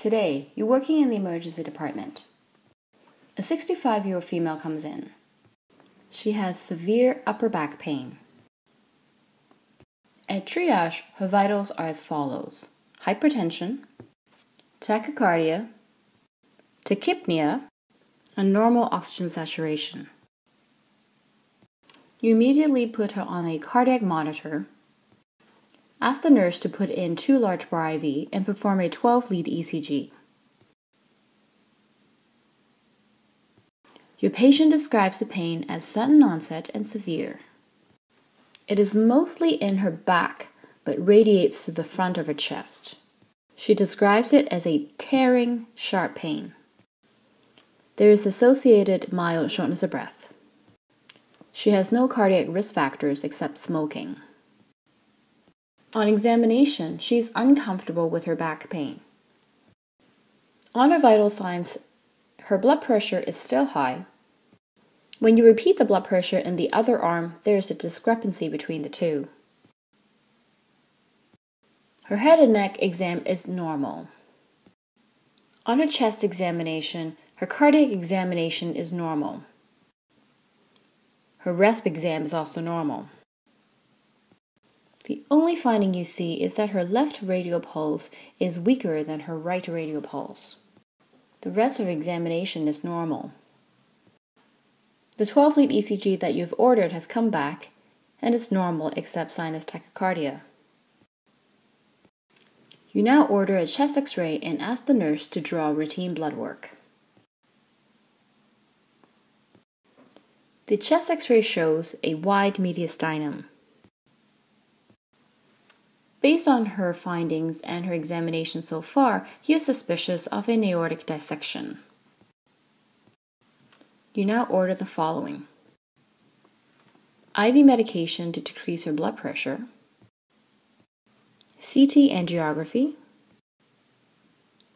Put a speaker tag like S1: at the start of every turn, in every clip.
S1: Today, you're working in the emergency department. A 65 year old female comes in. She has severe upper back pain. At triage, her vitals are as follows hypertension, tachycardia, tachypnea, and normal oxygen saturation. You immediately put her on a cardiac monitor. Ask the nurse to put in two large bore IV and perform a 12 lead ECG. Your patient describes the pain as sudden onset and severe. It is mostly in her back, but radiates to the front of her chest. She describes it as a tearing, sharp pain. There is associated mild shortness of breath. She has no cardiac risk factors except smoking. On examination, she is uncomfortable with her back pain. On her vital signs, her blood pressure is still high. When you repeat the blood pressure in the other arm, there is a discrepancy between the two. Her head and neck exam is normal. On her chest examination, her cardiac examination is normal. Her resp exam is also normal. The only finding you see is that her left radial pulse is weaker than her right radial pulse. The rest of examination is normal. The 12 lead ECG that you've ordered has come back and is normal except sinus tachycardia. You now order a chest x ray and ask the nurse to draw routine blood work. The chest x-ray shows a wide mediastinum. Based on her findings and her examination so far, he is suspicious of an aortic dissection. You now order the following IV medication to decrease her blood pressure, CT angiography,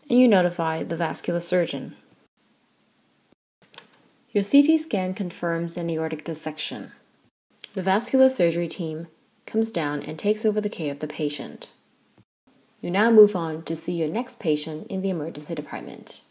S1: and you notify the vascular surgeon. Your CT scan confirms an aortic dissection. The vascular surgery team comes down and takes over the care of the patient. You now move on to see your next patient in the emergency department.